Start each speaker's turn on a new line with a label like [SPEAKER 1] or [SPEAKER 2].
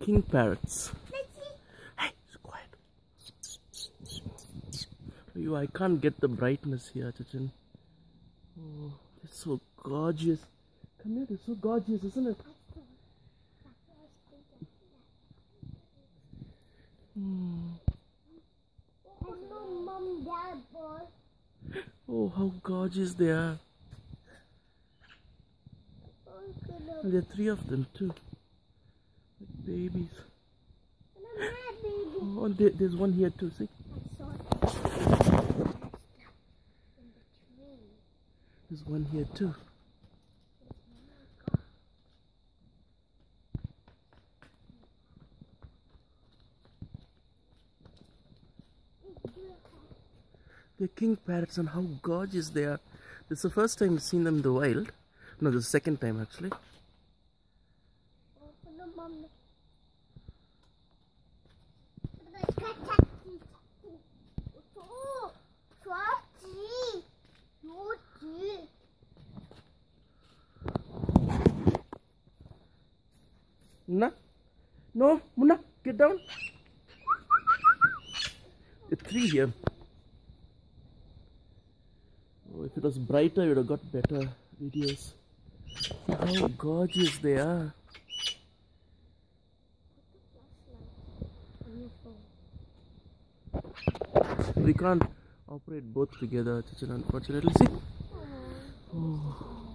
[SPEAKER 1] king parrots. Hey, it's quiet. You, I can't get the brightness here, Chachin. Oh, they're so gorgeous. Come here, they're so gorgeous, isn't it?
[SPEAKER 2] Boy.
[SPEAKER 1] Oh, how gorgeous they are. There are three of them too. Babies. Oh, and there, there's one here too, see? There's one here too. They're king parrots and how gorgeous they are. This is the first time I've seen them in the wild. No, the second time actually. Munna? No, Munna, get down. Are three here. Oh, if it was brighter, you would have got better videos. How gorgeous they are. We can't operate both together, Chachan, unfortunately. See? Oh.